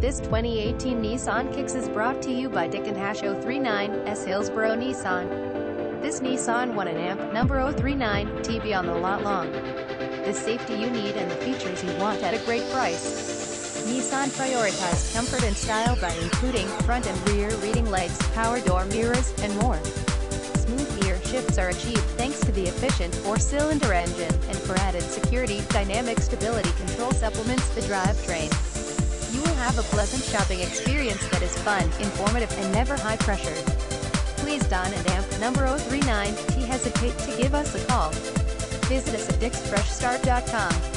This 2018 Nissan Kicks is brought to you by Dick and Hash 039, S. Hillsboro Nissan. This Nissan won an AMP number 039 TB on the lot long. The safety you need and the features you want at a great price. Nissan prioritized comfort and style by including front and rear reading lights, power door mirrors, and more. Smooth gear shifts are achieved thanks to the efficient four-cylinder engine, and for added security, dynamic stability control supplements the drivetrain. Have a pleasant shopping experience that is fun, informative, and never high pressure. Please Don and AMP number 039 T hesitate to give us a call. Visit us at dicksfreshstart.com.